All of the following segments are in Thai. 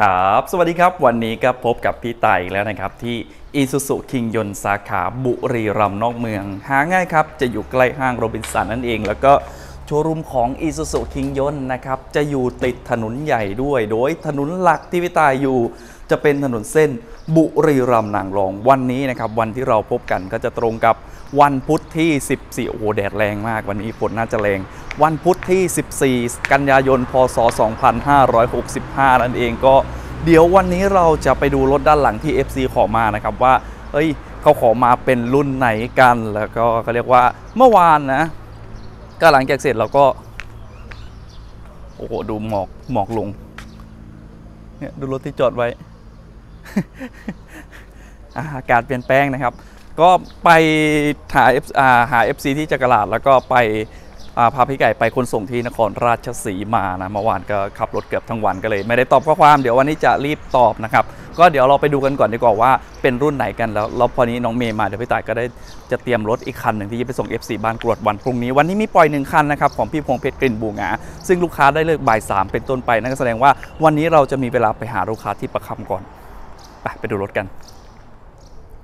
ครับ สวัสดีครับ วันนี้ก็พบกับพี่ไต่แล้วนะครับที่อีซูซูคิงยนสาขาบุรีรัมย์นอกเมือง หาง่ายครับ จะอยู่ใกล้ห้างโรบินสันนั่นเอง แล้วก็โชว์รูมของอีซูซุคิงยนนะครับ จะอยู่ติดถนนใหญ่ด้วย โดยถนนหลักที่พี่ไต่อยู่ จะเป็นถนนเส้นบุรีรัมย์นางรองวันนี้นะครับ วันที่เราพบกันก็จะตรงกับวันพุธที่ 14 โอ้โหแดดแรงมาก วันนี้ฝนน่าจะแรง วันพุธที่ 14 กันยายน พศ 2565 นั่นเองก็เดี๋ยววันนี้เราจะไปดูรถด้านหลังที่ FC ขอมานะครับว่าเฮ้ยเขาขอมาเป็นรุ่นไหนกัน แล้วก็เขาเรียกว่าเมื่อวานนะ ก็หลังจากเสร็จเราก็ โอ้โห ดูหมอกหมอกลง เนี่ยดูรถที่จอดไว้ อากาศเปลี่ยนแปลงนะครับ ก็ไปหา F อ่าหา FC ที่จักราดแล้วก็ไปาพาพี่ไก่ไปคนส่งที่นครราชสีมานะเมื่อวานก็ขับรถเกือบทั้งวันก็เลย ไม่ได้ตอบข้อความเดี๋ยววันนี้จะรีบตอบนะครับ ก็เดี๋ยวเราไปดูกันก่อนดีกว่าว่าเป็นรุ่นไหนกันแล้วแล้วพอนี้น้องเมย์มาเดี๋ยวพี่ต่ายก็ได้จะเตรียมรถอีกคันหนึ่งที่จะไปส่ง FC บ้านกรวดวันพรุ่งนี้วันนี้มีปล่อยหนึ่งคันนะครับของพี่พงเพชรกลิ่นบูงาซึ่งลูกค้าได้เลิกบ่ายสามเป็นต้นไปนั่นก็แสดงว่าวันนี้เราจะมีเวลาไปหาลูกค้าที่ประคำก่อน ไปไปดูรถกัน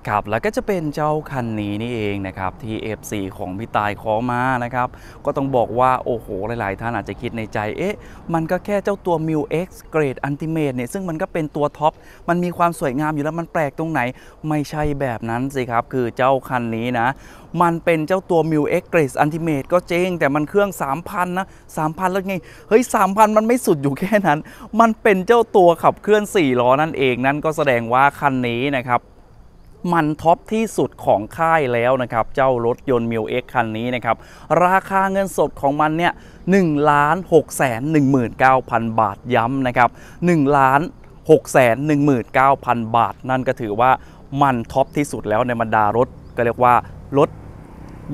ครับแล้วก็จะเป็นเจ้าคันนี้นี่เองนะครับที่ F4 ของพี่ตายขอมานะครับก็ต้องบอกว่าโอ้โหหลาย ๆ ท่านอาจจะคิดในใจเอ๊ะมันก็แค่เจ้าตัว m i u X Grade Ultimate เนี่ยซึ่งมันก็เป็นตัวท็อปมันมีความสวยงามอยู่แล้วมันแปลกตรงไหน ไม่ใช่แบบนั้นสิครับ คือเจ้าคันนี้นะ มันเป็นเจ้าตัว m i u X Grade Ultimate ก็จริงแต่มันเครื่อง 3,000 นะ 3,000 แล้วไงเฮ้ย 3,000 มันไม่สุดอยู่แค่นั้น มันเป็นเจ้าตัวขับเคลื่อน 4 ล้อนั่นเองนั่นก็แสดงว่าคันนี้นะครับ มัน top ที่สุดของค่ายแล้วนะครับ เจ้ารถยนต์ MU-X คันนี้นะครับ ราคาเงินสดของมันเนี่ยหนึ่งล้านหกแสนหนึ่งหมื่นเก้าพันบาทย้ำนะครับหนึ่งล้านหกแสนหนึ่งหมื่นเก้าพันบาท นั่นก็ถือว่ามัน top ที่สุดแล้วในบรรดารถก็เรียกว่ารถ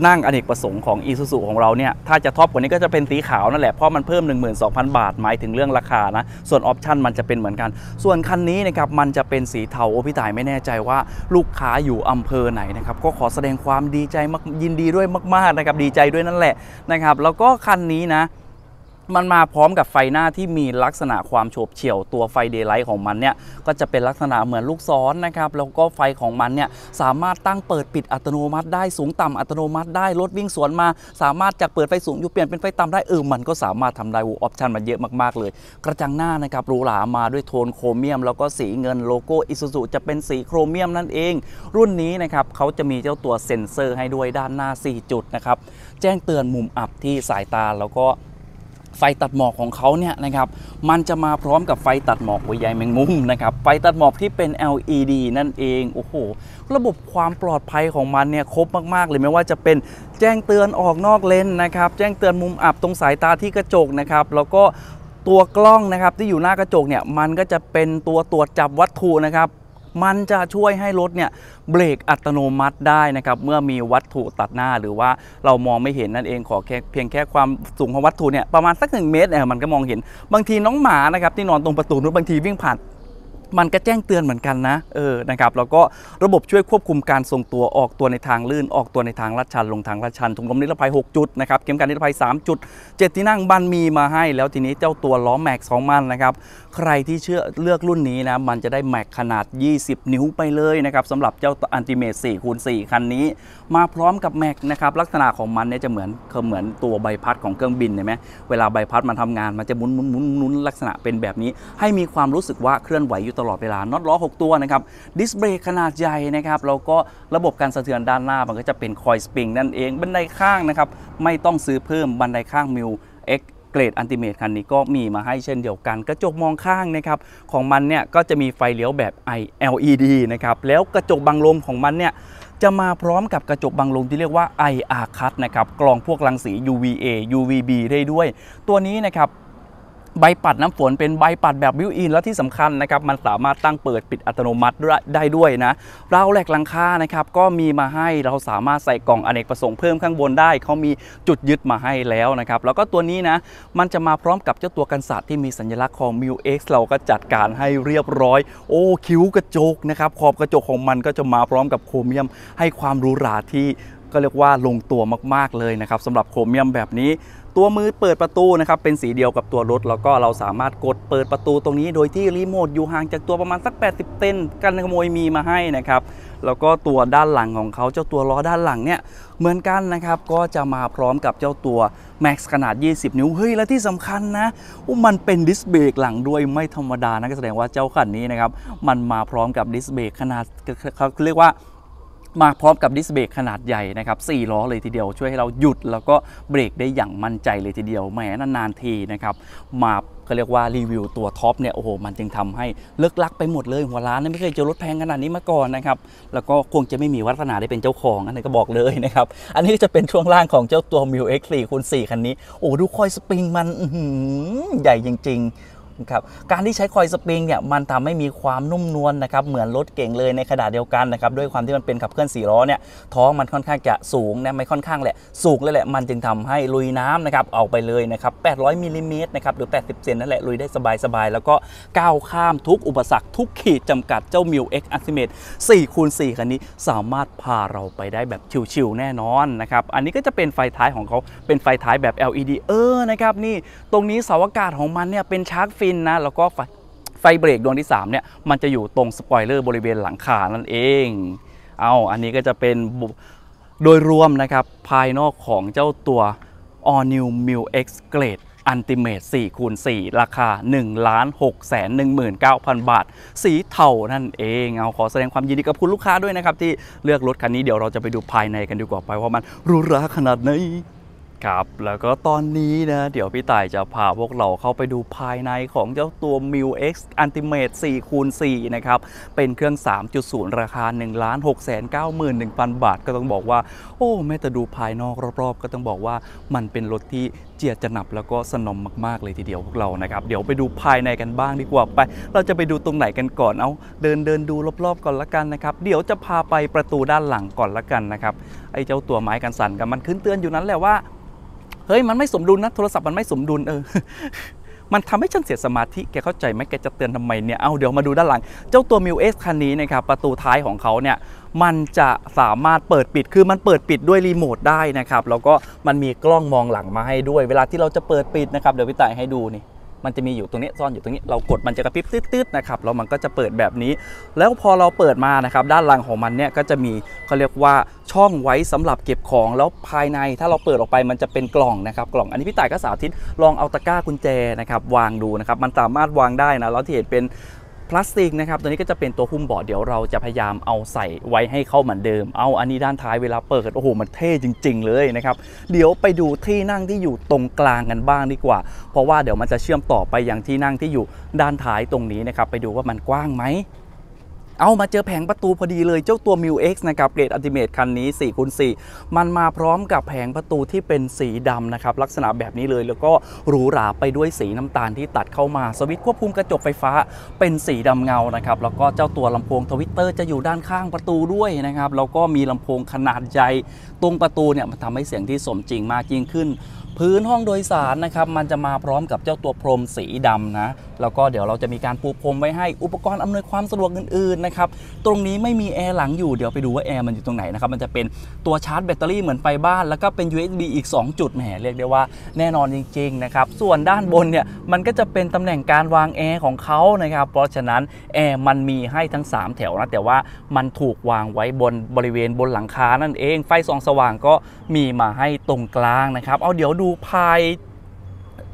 นั่งอเนกประสงค์ของ i s u z u ของเราเนี่ย ถ้าจะท็อปกว่านี้ก็จะเป็นสีขาวนั่นแหละ เพราะมันเพิ่ม 12,000 บาท หมายถึงเรื่องราคานะ ส่วน option มันจะเป็นเหมือนกัน ส่วนคันนี้นะครับ มันจะเป็นสีเทา โอพี่ต่ายไม่แน่ใจว่าลูกค้าอยู่อำเภอไหนนะครับ ก็ขอแสดงความดีใจมากยินดีด้วยมาก ๆ นะครับ ดีใจด้วยนั่นแหละนะครับ แล้วก็คันนี้นะ มันมาพร้อมกับไฟหน้าที่มีลักษณะความโฉบเฉี่ยวตัวไฟ daylight ของมันเนี่ยก็จะเป็นลักษณะเหมือนลูกศรนะครับแล้วก็ไฟของมันเนี่ยสามารถตั้งเปิดปิดอัตโนมัติได้สูงต่ำอัตโนมัติได้รถวิ่งสวนมา สามารถจากเปิดไฟสูงอยู่เปลี่ยนเป็นไฟต่ำได้เออมันก็สามารถทำได้อู้ option มันเยอะมากๆเลย กระจังหน้านะครับหรูหรามาด้วยโทนโครเมียม แล้วก็สีเงินโลโก้อิซูซุจะเป็นสีโครเมียมนั่นเอง รุ่นนี้นะครับเขาจะมีเจ้าตัวเซ็นเซอร์ให้ด้วยด้านหน้า 4 จุดนะครับแจ้งเตือนมุมอับที่สายตาแล้วก็ ไฟตัดหมอกของเขาเนี่ยนะครับมันจะมาพร้อมกับไฟตัดหมอกหัวใยแมงมุมนะครับไฟตัดหมอกที่เป็น LED นั่นเองโอ้โหระบบความปลอดภัยของมันเนี่ยครบมากๆเลยไม่ว่าจะเป็นแจ้งเตือนออกนอกเลนนะครับแจ้งเตือนมุมอับตรงสายตาที่กระจกนะครับแล้วก็ตัวกล้องนะครับที่อยู่หน้ากระจกเนี่ยมันก็จะเป็นตัวตรวจจับวัตถุนะครับ มันจะช่วยให้รถเนี่ยเบรกอัตโนมัติได้นะครับเมื่อมีวัตถุตัดหน้าหรือว่าเรามองไม่เห็นนั่นเองขอแค่เพียงแค่ความสูงของวัตถุเนี่ยประมาณสักหนึ่งเมตรเนี่ยมันก็มองเห็น บางทีน้องหมานะครับที่นอนตรงประตูนู้นบางทีวิ่งผ่าน มันก็แจ้งเตือนเหมือนกันนะเออนะครับแล้วก็ระบบช่วยควบคุมการทรงตัวออกตัวในทางลื่นออกตัวในทางลาดชันลงทางลาดชันถุงลมนิรภัย 6 จุดนะครับเข็มกันนิรภัย 3 จุด 7 ที่นั่งบันมีมาให้ แล้วทีนี้เจ้าตัวล้อแม็กซ์ของมันนะครับใครที่เชื่อเลือกรุ่นนี้นะมันจะได้แม็กขนาด 20 นิ้วไปเลยนะครับสำหรับเจ้าอันติเมต4คูณ4คันนี้ มาพร้อมกับแม็กนะครับลักษณะของมันเนี่ยจะเหมือนเหมือนตัวใบพัดของเครื่องบินเห็นไหมเวลาใบพัดมันทำงานมันจะหมุนหมุนหมุนหมุนลักษณะเป็นแบบนี้ ให้มีความรู้สึกว่าเคลื่อนไหวอยู่ตลอดเวลาน็อตล้อ 6 ตัวนะครับดิสเบรกขนาดใหญ่นะครับแล้วก็ระบบการสะเทือนด้านหน้ามันก็จะเป็นคอยสปริงนั่นเองบันไดข้างนะครับไม่ต้องซื้อเพิ่มบันไดข้างมิว X เกรดอันติเมตคันนี้ก็มีมาให้เช่นเดียวกัน กระจกมองข้างนะครับของมันเนี่ยก็จะมีไฟเลี้ยวแบบ I LED นะครับแล้วกระจกบังลมของมันเนี่ยจะมาพร้อมกับกระจกบังลมที่เรียกว่า IR cut นะครับกรองพวกรังสี UVA UVB ได้ด้วย ตัวนี้นะครับ ใบปัดน้ำฝนเป็นใบปัดแบบบิวอินและที่สำคัญนะครับมันสามารถตั้งเปิดปิดอัตโนมัติได้ด้วยนะราวแหลกหลังคานะครับก็มีมาให้เราสามารถใส่กล่องอเนกประสงค์เพิ่มข้างบนได้เขามีจุดยึดมาให้แล้วนะครับแล้วก็ตัวนี้นะมันจะมาพร้อมกับเจ้าตัวกันศาสตร์ที่มีสัญลักษณ์ของ m ิว X เราก็จัดการให้เรียบร้อย โอ้คิ้วกระจกนะครับขอบกระจกของมันก็จะมาพร้อมกับโครเมียม ให้ความหรูหราที่ก็เรียกว่าลงตัวมาก ๆ เลยนะครับสำหรับโครเมียมแบบนี้ ตัวมือเปิดประตูนะครับเป็นสีเดียวกับตัวรถ แล้วก็เราสามารถกดเปิดประตูตรงนี้ โดยที่รีโมทอยู่ห่างจากตัวประมาณสัก 80 เซนกันขโมยมีมาให้นะครับแล้วก็ตัวด้านหลังของเขาเจ้าตัวล้อด้านหลังเนี่ยเหมือนกันนะครับก็จะมาพร้อมกับเจ้าตัว Max ขนาด 20 นิ้วเฮ้ยและที่สำคัญนะมันเป็นดิสเบรกหลังด้วยไม่ธรรมดานะก็แสดงว่าเจ้าคันนี้นะครับมันมาพร้อมกับดิสเบรกขนาดเขาเรียกว่า มาพร้อมกับดิสเบรกขนาดใหญ่นะครับ4ล้อเลยทีเดียวช่วยให้เราหยุด แล้วก็เบรกได้อย่างมั่นใจเลยทีเดียวแหมนานๆทีนะครับมาเขาเรียกว่ารีวิวตัวท็อปเนี่ยโอ้โหมันจึงทำให้เลิ่กลั่กไปหมดเลยหัวล้านไม่เคยเจอรถแพงขนาดนี้มาก่อนนะครับแล้วก็คงจะไม่มีวาสนาได้เป็นเจ้าของอันนี้ก็บอกเลยนะครับอันนี้จะเป็นช่วงล่างของเจ้าตัว MU-X 4 คูณ4คันนี้โอ้ดูคอยล์สปริงมันใหญ่จริง ๆ ครับการที่ใช้คอยสปริงเนี่ยมันทำให้มีความนุ่มนวลนะครับเหมือนรถเก่งเลยในขนาดเดียวกันนะครับด้วยความที่มันเป็นขับเคลื่อน4ล้อเนี่ยท้องมันค่อนข้างจะสูงนะไม่ค่อนข้างแหละสูงเลยแหละมันจึงทำให้ลุยน้ำนะครับเอาไปเลยนะครับ800มิลลิเมตรนะครับหรือ 80 เซนนั่นแหละลุยได้สบายๆ แล้วก็ก้าวข้ามทุกอุปสรรคทุกขีดจำกัดเจ้ามิว X Ultimate 4คูณ4คันนี้สามารถพาเราไปได้แบบชิวๆแน่นอนนะครับอันนี้ก็จะเป็นไฟท้ายของเขาเป็นไฟท้ายแบบ LED เออนะครับนี่ตรงนี้เสาอากาศของมันเนี่ยเป็น shark fin นะแล้วก็ไฟไฟเบรกดวงที่3เนี่ยมันจะอยู่ตรงสปอยเลอร์บริเวณหลังคานั่นเอง เอาอันนี้ก็จะเป็นโดยรวมนะครับภายนอกของเจ้าตัว All New m i l X Grade Ultimate 4คูณ4ราคา1ล้าน6แสน19,000 บาท สีเทานั่นเองเอาขอแสดงความยินดีกับคุณลูกค้าด้วยนะครับ ที่เลือกรถคันนี้เดี๋ยวเราจะไปดูภายในกันดีกว่าไปว่ามันหรูหราขนาดไหน ครับแล้วก็ตอนนี้นะเดี๋ยวพี่ต่ายจะพาพวกเราเข้าไปดูภายในของเจ้าตัว m i l X Ultimate 4คูณ4นะครับ เป็นเครื่อง 3.0 ราคา 1 6 9 1 0 0 0 บาท ก็ต้องบอกว่า โอ้แม้แต่ดูภายนอกรอบๆ ก็ต้องบอกว่ามันเป็นรถที่เจียดจะหนับแล้วก็สนมมากๆเลยทีเดียวพวกเรานะครับ เดี๋ยวไปดูภายในกันบ้างดีกว่าไป เราจะไปดูตรงไหนกันก่อนเอาเดินเดินดูรอบๆก่อนละกันนะครับเดี๋ยวจะพาไปประตูด้านหลังก่อนละกันนะครับไอ้เจ้าตัวไม้กันสั่นกับมันขึ้นเตือนอยู่นั้นแหละว่า เฮ้ยมันไม่สมดุลนะโทรศัพท์มันไม่สมดุลเออมันทำให้ฉันเสียสมาธิ แกเข้าใจไหมแกจะเตือนทำไมเนี่ย เอาเดี๋ยวมาดูด้านหลัง เจ้าตัวมิวเอสคันนี้นะครับ ประตูท้ายของเขาเนี่ย มันจะสามารถเปิดปิด คือมันเปิดปิดด้วยรีโมทได้นะครับ แล้วก็มันมีกล้องมองหลังมาให้ด้วย เวลาที่เราจะเปิดปิดนะครับ เดี๋ยวพี่ต่ายให้ดูนี่ มันจะมีอยู่ตรงนี้ซ่อนอยู่ตรงนี้เรากดมันจะกระพริบตืดๆนะครับแล้วมันก็จะเปิดแบบนี้ แล้วพอเราเปิดมานะครับด้านหลังของมันเนี่ยก็จะมีเขาเรียกว่าช่องไว้สำหรับเก็บของแล้วภายในถ้าเราเปิดออกไปมันจะเป็นกล่องนะครับกล่องอันนี้พี่ต่ายก็สาธิตลองเอาตะกร้ากุญแจนะครับวางดูนะครับมันสามารถวางได้นะแล้วที่เห็นเป็น พลาสติกนะครับตัวนี้ก็จะเป็นตัวหุ้มเบาะเดี๋ยวเราจะพยายามเอาใส่ไว้ให้เข้าเหมือนเดิม เอาอันนี้ด้านท้ายเวลาเปิดโอ้โหมันเท่จริง ๆ เลยนะครับเดี๋ยวไปดูที่นั่งที่อยู่ตรงกลางกันบ้างดีกว่า เพราะว่าเดี๋ยวมันจะเชื่อมต่อไปอยังที่นั่งที่อยู่ด้านท้ายตรงนี้นะครับไปดูว่ามันกว้างไหม เอามาเจอแผงประตูพอดีเลยเจ้าตัว m ิว X นะครับเกรดอัลติเมทคันนี้4คูณ4มันมาพร้อมกับแผงประตูที่เป็นสีดำนะครับ ลักษณะแบบนี้เลยแล้วก็หรูหราไปด้วยสีน้ำตาลที่ตัดเข้ามา สวิตช์ควบคุมกระจกไฟฟ้าเป็นสีดำเงานะครับ แล้วก็เจ้าตัวลำโพงทวิตเตอร์จะอยู่ด้านข้างประตูด้วยนะครับ แล้วก็มีลำโพงขนาดใหญ่ตรงประตูเนี่ยมันทำให้เสียงที่สมจริงมากยิ่งขึ้น พื้นห้องโดยสารนะครับมันจะมาพร้อมกับเจ้าตัวพรมสีดำนะแล้วก็เดี๋ยวเราจะมีการปูพรมไว้ให้อุปกรณ์อำนวยความสะดวกอื่นๆนะครับตรงนี้ไม่มีแอร์หลังอยู่เดี๋ยวไปดูว่าแอร์มันอยู่ตรงไหนนะครับมันจะเป็นตัวชาร์จแบตเตอรี่เหมือนไฟบ้านแล้วก็เป็น USB อีก 2 จุดแหมเรียกได้ว่าแน่นอนจริงๆนะครับส่วนด้านบนเนี่ยมันก็จะเป็นตำแหน่งการวางแอร์ของเขานะครับเพราะฉะนั้นแอร์มันมีให้ทั้ง 3 แถวนะแต่ว่ามันถูกวางไว้บนบริเวณบนหลังคานั่นเอง ไฟส่องสว่างก็มีมาให้ตรงกลางนะครับเอาเดี๋ยวดููภาย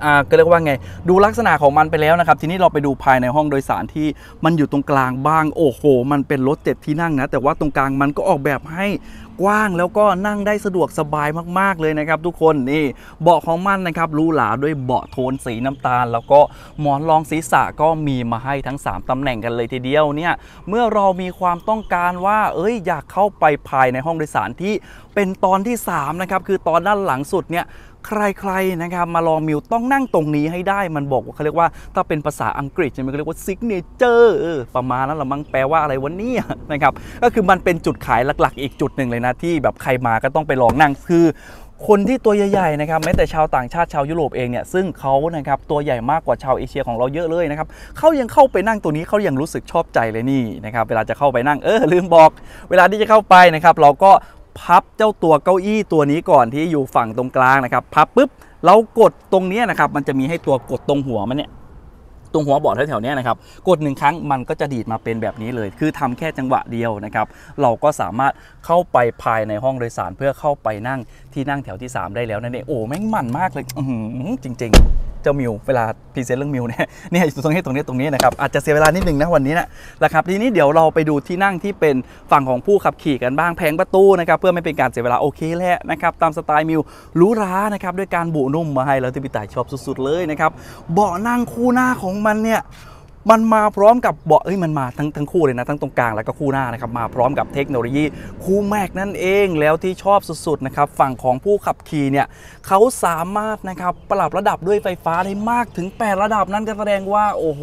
อ่าก็เรียกว่าไง ดูลักษณะของมันไปแล้วนะครับ ทีนี้เราไปดูภายในห้องโดยสารที่มันอยู่ตรงกลางบ้าง โอ้โห มันเป็นรถเจ็ดที่นั่งนะ แต่ว่าตรงกลางมันก็ออกแบบให้กว้างแล้วก็นั่งได้สะดวกสบายมาก ๆ เลยนะครับ ทุกคนนี่เบาะของมันนะครับรูหราด้วยเบาะโทนสีน้ำตาล แล้วก็หมอนรองศีรษะก็มีมาให้ทั้ง 3ตำแหน่งกันเลยทีเดียวเนี่ยเมื่อเรามีความต้องการว่า เอ้ยอยากเข้าไปภายในห้องโดยสารที่เป็นตอนที่3นะครับคือตอนด้านหลังสุดเนี่ย ใครๆนะครับมาลองมิวต้องนั่งตรงนี้ให้ได้มันบอกว่าเขาเรียกว่าถ้าเป็นภาษาอังกฤษใช่ไหมเขาเรียกว่า signature ประมาณนั้นละมั้งแปลว่าอะไรวันนี้นะครับก็คือมันเป็นจุดขายหลักๆ อีกจุดหนึ่งเลยนะที่แบบใครมาก็ต้องไปลองนั่งคือคนที่ตัวใหญ่ๆนะครับแม้แต่ชาวต่างชาติชาวยุโรปเองเนี่ยซึ่งเขานะครับตัวใหญ่มากกว่าชาวเอเชียของเราเยอะเลยนะครับเขายังเข้าไปนั่งตัวนี้เขายังรู้สึกชอบใจเลยนี่นะครับเวลาจะเข้าไปนั่งเออลืมบอก เวลาที่จะเข้าไปนะครับเราก็ พับเจ้าตัวเก้าอี้ตัวนี้ก่อนที่อยู่ฝั่งตรงกลางนะครับ พับปุ๊บเรากดตรงนี้นะครับ มันจะมีให้ตัวกดตรงหัวมันเนี่ยตรงหัวเบาะแถวๆนี้นะครับ กดหนึ่งครั้งมันก็จะดีดมาเป็นแบบนี้เลย คือทำแค่จังหวะเดียวนะครับ เราก็สามารถเข้าไปภายในห้องโดยสารเพื่อเข้าไปนั่งที่นั่งแถวที่ 3 ได้แล้วนั่นเองโอ้แม่งมันมากเลยจริง ๆ เจ้ามิวเวลา present เรื่องมิวเนี่ยเนี่ยอยู่ตรงนี้ตรงนี้ตรงนี้นะครับอาจจะเสียเวลานิดนึงนะวันนี้นะนะครับทีนี้เดี๋ยวเราไปดูที่นั่งที่เป็นฝั่งของผู้ขับขี่กันบ้างแผงประตูนะครับเพื่อไม่เป็นการเสียเวลาโอเคแหละนะครับตามสไตล์มิวหรูหรานะครับด้วยการบุนุ่มมาให้แล้วที่พี่ต่ายชอบสุดๆเลยนะครับเบาะนั่งคู่หน้าของมันเนี่ย มันมาพร้อมกับเบาะเอ้ยมันมาทั้งทั้งคู่เลยนะ ทั้งตรงกลางแล้วก็คู่หน้านะครับมาพร้อมกับเทคโนโลยี COOLMAX นั่นเองแล้วที่ชอบสุดๆนะครับฝั่งของผู้ขับขี่เนี่ยเขาสามารถนะครับปรับระดับด้วยไฟฟ้าได้มากถึง 8 ระดับนั่นก็แสดงว่าโอ้โห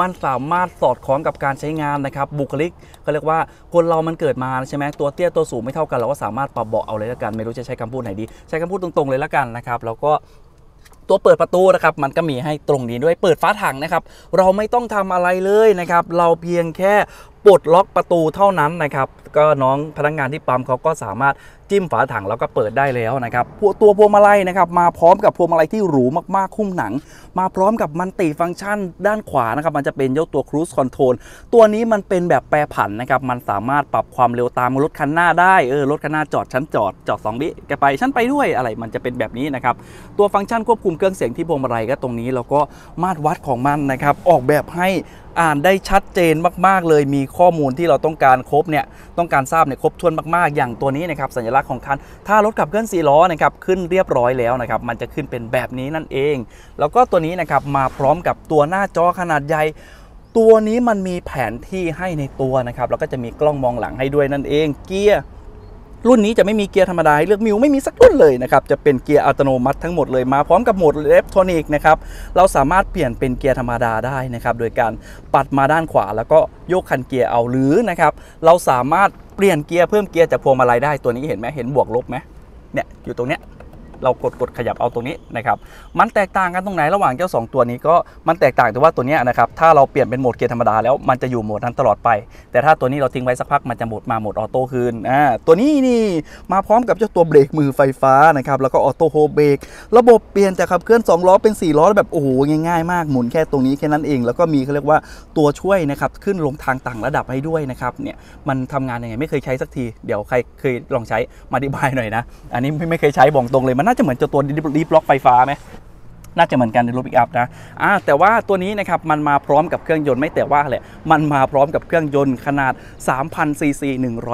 มันสามารถสอดคล้องกับการใช้งานนะครับบุคลิกเขาเรียกว่าคนเรามันเกิดมาใช่ไหมตัวเตี้ยตัวสูงไม่เท่ากันเราก็สามารถปรับเบาะเอาเลยละกัน ไม่รู้จะใช้คำพูดไหนดี ใช้คำพูดตรงๆเลยละกันนะครับแล้วก็ ตัวเปิดประตูนะครับมันก็มีให้ตรงนี้ด้วยเปิดฟ้าถังนะครับเราไม่ต้องทำอะไรเลยนะครับเราเพียงแค่ปลดล็อกประตูเท่านั้นนะครับก็น้องพนักงานที่ปั๊มเขาก็สามารถจิ้มฝาถังแล้วก็เปิดได้แล้วนะครับตัวพวงมาลัยนะครับมาพร้อมกับพวงมาลัยที่หรูมากๆคุ้มหนัง มาพร้อมกับมันติฟังก์ชันด้านขวานะครับมันจะเป็นยกตัว Cruise Control ตัวนี้มันเป็นแบบแปรผันนะครับมันสามารถปรับความเร็วตามรถคันหน้าได้เออรถคันหน้าจอดชั้นจอดจอด2วิแกไปชั้นไปด้วยอะไรมันจะเป็นแบบนี้นะครับตัวฟังก์ชันควบคุมเครื่องเสียงที่พวงมาลัยก็ตรงนี้แล้วก็มาตรวัดของมันนะครับออกแบบให้ อ่านได้ชัดเจนมาก ๆ เลยมีข้อมูลที่เราต้องการครบเนี่ยต้องการทราบเนี่ยครบถ้วนมากๆ อย่างตัวนี้นะครับสัญลักษณ์ของคัน ถ้ารถขับเคลื่อน4ล้อนะครับขึ้นเรียบร้อยแล้วนะครับมันจะขึ้นเป็นแบบนี้นั่นเอง แล้วก็ตัวนี้นะครับมาพร้อมกับตัวหน้าจอขนาดใหญ่ตัวนี้มันมีแผนที่ให้ในตัวนะครับแล้วก็จะมีกล้องมองหลังให้ด้วยนั่นเองเกียร์ รุ่นนี้จะไม่มีเกียร์ธรรมดาให้เลือกมิวไม่มีสักรุ่นเลยนะครับจะเป็นเกียร์อัตโนมัติทั้งหมดเลยมาพร้อมกับโหมดอิเล็กทรอนิกส์นะครับเราสามารถเปลี่ยนเป็นเกียร์ธรรมดาได้นะครับโดยการปัดมาด้านขวา แล้วก็โยกคันเกียร์เอาหรือนะครับเราสามารถเปลี่ยนเกียร์เพิ่มเกียร์จากพวงมาลัยได้ตัวนี้เห็นไหมเห็นบวกลบไหมเนี่ยอยู่ตรงเนี้ย เรากดกดขยับเอาตรงนี้นะครับมันแตกต่างกันตรงไหนระหว่างเจ้า 2 ตัวนี้ก็มันแตกต่างแต่ว่าตัวนี้นะครับถ้าเราเปลี่ยนเป็นโหมดเกียร์ธรรมดาแล้วมันจะอยู่โหมดนั้นตลอดไป แต่ถ้าตัวนี้เราทิ้งไว้สักพักมันจะโหมดมาโหมด auto คืนอ่าตัวนี้นี่มาพร้อมกับเจ้าตัวเบรกมือไฟฟ้านะครับแล้วก็ออโต้โฮเบรกระบบเปลี่ยนจากขับเคลื่อน2ล้อเป็น4ล้อแบบโอ้โหง่ายๆมากหมุนแค่ตรงนี้แค่นั้นเอง แล้วก็มีเขาเรียกว่าตัวช่วยนะครับขึ้นลงทางต่างระดับให้ด้วยนะครับเนี่ยมันทำงานยังไงไม่เคยใช้สักที เดี๋ยวใครเคยลองใช้มาอธิบายหน่อยนะ อันนี้ไม่ไม่เคยใช้บอกตรงเลยมันน่าจะเหมือนเจ้าตัว diff lock ไฟฟ้าไหมน่าจะเหมือนกันในรถปิกอัพนะอ่าแต่ว่าตัวนี้นะครับมันมาพร้อมกับเครื่องยนต์ไม่แต่ว่าแหละ มันมาพร้อมกับเครื่องยนต์ขนาด 3,000 ซีซี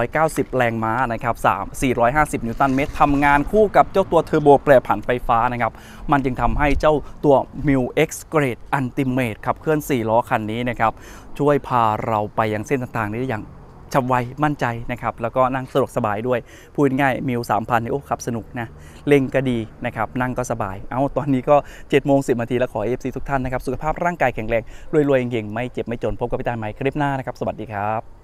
190 แรงม้านะครับ3 450 นิวตันเมตรทำงานคู่กับเจ้าตัวเทอร์โบแปรผันไฟฟ้านะครับ มันจึงทำให้เจ้าตัว m i l X Grade Ultimate ขับเคลื่อน 4 ล้อคันนี้นะครับ ช่วยพาเราไปยังเส้นทางต่างๆ ได้อย่าง ฉับไวมั่นใจนะครับแล้วก็นั่งสะดวกสบายด้วย พูดง่ายมิวสามพันโอ้ขับสนุกนะเร่งก็ดีนะครับนั่งก็สบาย เอาตอนนี้ก็7จ็ดโมงสินาทีแล้วขอ FC ทุกท่านนะครับสุขภาพร่างกายแข็งแรงรวยๆเก่งๆไม่เจ็บไม่จนพบกับพี่ต่ายใหม่คลิปหน้านะครับสวัสดีครับ